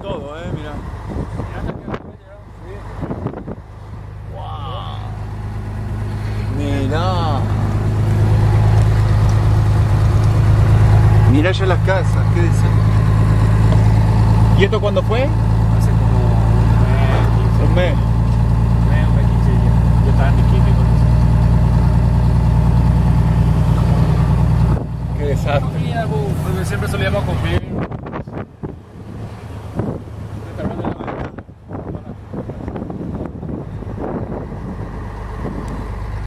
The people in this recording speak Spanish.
Todo, eh, mira. Wow. Mira. Mira ya las casas, qué decís. ¿Y esto cuándo fue? Hace como un mes. Un mes. Un mes, un mes, 15 días. Yo estaba en mi Qué desastre. Pues, siempre solíamos cumplir.